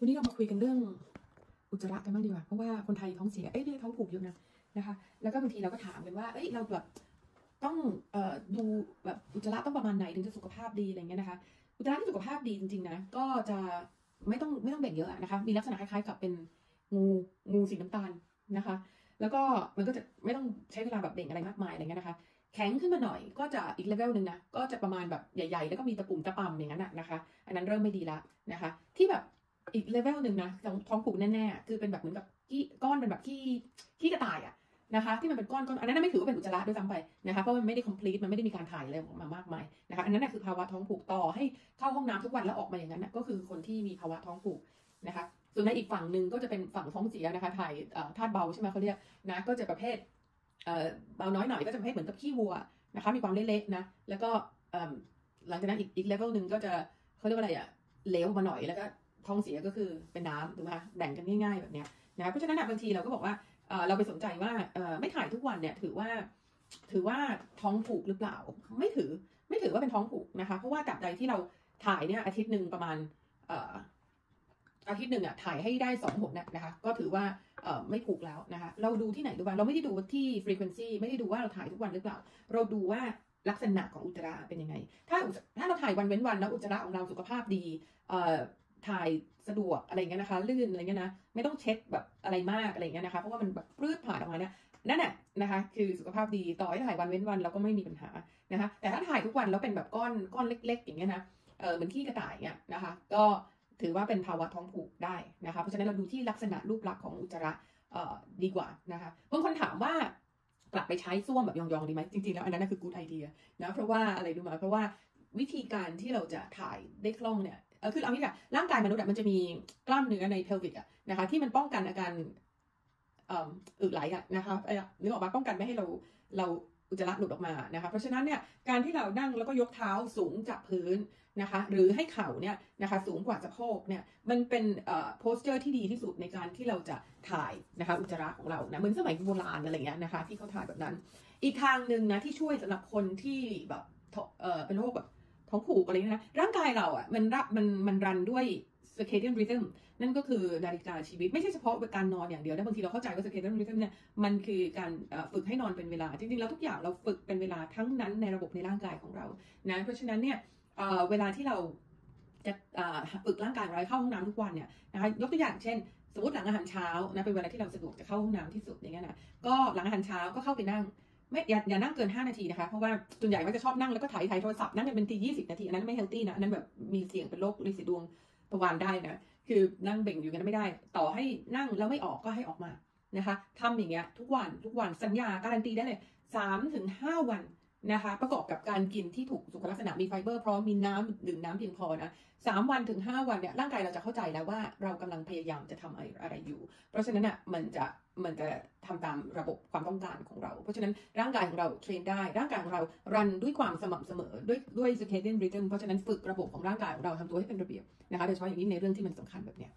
วันนี้เรามาคุยกันเรื่องอุจจาระกันบ้างดีกว่า เพราะว่าคนไทยท้องเสีย เอ้ยเนี่ยท้องผูกเยอะนะนะคะ แล้วก็บางทีเราก็ถามกันว่า เอ้ยเราแบบต้องเอ่อดูแบบอุจจาระต้องประมาณไหนถึงจะสุขภาพดีอะไรเงี้ยนะคะ อุจจาระที่สุขภาพดีจริงๆนะ ก็จะไม่ต้องไม่ต้องแบ่งเยอะนะคะ มีลักษณะคล้ายๆกับเป็นงูงูสีน้ำตาลนะคะ แล้วก็มันก็จะไม่ต้องใช้เวลาแบบเบ่งอะไรมากมายอะไรเงี้ยนะคะ แข็งขึ้นมาหน่อยก็จะอีกเลเวลหนึ่งนะ ก็จะประมาณแบบใหญ่ ๆ แล้วก็มีตะปุ่มตะปำอย่างนั้นนะนะคะ อันนั้นเริ่มไม่ดีละนะคะ ที่แบบ อีกเลเวลหนึ่งนะท้องผูกแน่ๆคือเป็นแบบเหมือนกับขี้ก้อนเป็นแบบขี้ขี้กระต่ายอะนะคะที่มันเป็นก้อนก้อนอันนั้นไม่ถือว่าเป็นอุจจาระด้วยซ้ำไปนะคะเพราะมันไม่ได้ complete มันไม่ได้มีการถ่ายอะไรออกมามากมายนะคะอันนั้นนะคือภาวะท้องผูกต่อให้เข้าห้องน้ำทุกวันแล้วออกมาอย่างนั้นนะก็คือคนที่มีภาวะท้องผูกนะคะส่วนในอีกฝั่งหนึ่งก็จะเป็นฝั่งท้องเสียนะคะถ่ายธาตุเบาใช่ไหมเขาเรียกนะก็จะประเภทเบาน้อยหน่อยก็จะประเภทเหมือนกับขี้วัวนะคะมีความเละๆนะแล้วก็หลังจากนั้นอีกอีกเลเวลหนึ่งก็จะเขาเรียกว่าอะไรอะเลวมาหน่อยแล้วก็ ท้องเสียก็คือเป็นน้ำถูกไหมแบ่งกันง่ายๆแบบเนี้ยนะเพราะฉะนั้นบางทีเราก็บอกว่าเราไปสนใจว่าไม่ถ่ายทุกวันเนี่ยถือว่าถือว่าท้องผูกหรือเปล่า ไม่ถือไม่ถือว่าเป็นท้องผูกนะคะ เพราะว่าตราบใดที่เราถ่ายเนี่ยอาทิตย์หนึ่งประมาณอาทิตย์หนึ่งอะถ่ายให้ได้สองหนเนี่ยนะคะ ก็ถือว่าไม่ผูกแล้วนะคะ เราดูที่ไหนดูบ้างเราไม่ได้ดูที่ frequency ไม่ได้ดูว่าเราถ่ายทุกวันหรือเปล่า เราดูว่าลักษณะของอุจจาระเป็นยังไง ถ้าถ้าเราถ่ายวันเว้นวันแล้วอุจจาระของเราสุขภาพดีเอ ถ่ายสะดวกอะไรเงี้ยนะคะ ลื่นอะไรเงี้ยนะ ไม่ต้องเช็ดแบบอะไรมากอะไรเงี้ยนะคะ เพราะว่ามันแบบปลื้ดผ่านออกมาเนี่ยนั่นแหละนะคะ คือสุขภาพดีต่อให้ถ่ายวันเว้นวันเราก็ไม่มีปัญหานะคะ แต่ถ้าถ่ายทุกวันแล้วเป็นแบบก้อนก้อนเล็ก ๆ อย่างเงี้ยนะเออเหมือนขี้กระต่ายเนี่ยนะคะ ก็ถือว่าเป็นภาวะท้องผูกได้นะคะ เพราะฉะนั้นเราดูที่ลักษณะรูปลักษณ์ของอุจจาระเอ่อดีกว่านะคะบางคนถามว่ากลับไปใช้ส้วมแบบยองๆดีไหมจริงๆแล้วอันนั้นคือ good idea นะเพราะว่าอะไรดูมาเพราะว่าวิธีการที่เราจะถ่ายได้คล่องเนี่ย เออคือเอางี้ค่ะร่างกายมนุษย์มันจะมีกล้ามเนื้อในเพลวิกอะนะคะ ที่มันป้องกันอาการอ่ออึไหลอะนะคะนึกออกมาป้องกันไม่ให้เราเราอุจจาระหลุดออกมานะคะ เพราะฉะนั้นเนี่ยการที่เรานั่งแล้วก็ยกเท้าสูงจากพื้นนะคะ หรือให้เข่าเนี่ยนะคะสูงกว่าสะโพกเนี่ยมันเป็นโพสเจอร์ที่ดีที่สุดในการที่เราจะถ่ายนะคะอุจจาระของเรานะเหมือนสมัยโบราณอะไรเงี้ยนะคะ ที่เขาถ่ายแบบนั้น อีกทางหนึ่งนะที่ช่วยสำหรับคนที่แบบเป็นโรคแบบ ท้องผูกอะไรเงี้ยนะร่างกายเราอะมันรับมันมันรันด้วย circadian rhythm นั่นก็คือนาฬิกาชีวิต ไม่ใช่เฉพาะการนอนอย่างเดียวนะบางทีเราเข้าใจว่า circadian rhythm เนี่ยมันคือการฝึกให้นอนเป็นเวลา จริงๆ แล้วทุกอย่างเราฝึกเป็นเวลาทั้งนั้นในระบบในร่างกายของเรานะเพราะฉะนั้นเนี่ยเวลาที่เราจะฝึกร่างกายเราเข้าห้องน้ำทุกวันเนี่ยนะคะยกตัวอย่างเช่น สมมติหลังอาหารเช้านะเป็นเวลาที่เราสะดวกจะเข้าห้องน้ำที่สุดอย่างเงี้ยนะก็หลังอาหารเช้าก็เข้าไปนั่ง ไม่อย่าอย่านั่งเกิน 5 นาทีนะคะ เพราะว่าส่วนใหญ่ก็จะชอบนั่งแล้วก็ถ่ายถ่ายโทรศัพท์นั่งกันเป็นที 20 นาที อันนั้นไม่เฮลตี้นะอันนั้นแบบมีเสี่ยงเป็นโรคลินสีดวงตะวานได้นะ คือนั่งเบ่งอยู่กันไม่ได้ ต่อให้นั่งแล้วไม่ออกก็ให้ออกมานะคะทำอย่างเงี้ยทุกวันทุกวันสัญญาการันตีได้เลย3ถึง5วัน นะคะ ประกอบกับการกินที่ถูกสุขลักษณะมีไฟเบอร์พร้อมมีน้ำดื่มน้ำเพียงพอนะสามวันถึง5วันเนี่ยร่างกายเราจะเข้าใจแล้วว่าเรากำลังพยายามจะทำอะไรอะไรอยู่ เพราะฉะนั้นอะมันจะมันจะทำตามระบบความต้องการของเรา เพราะฉะนั้นร่างกายของเรา train ได้ ร่างกายของเรา run ด้วยความสม่ำเสมอด้วยด้วย circadian rhythm เพราะฉะนั้นฝึกระบบของร่างกายของเราทำตัวให้เป็นระเบียบนะคะโดยเฉพาะอย่างยิ่งในเรื่องที่มันสำคัญแบบเนี้ย